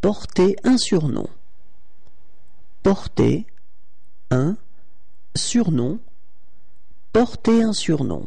Porter un surnom. Porter un surnom. Porter un surnom.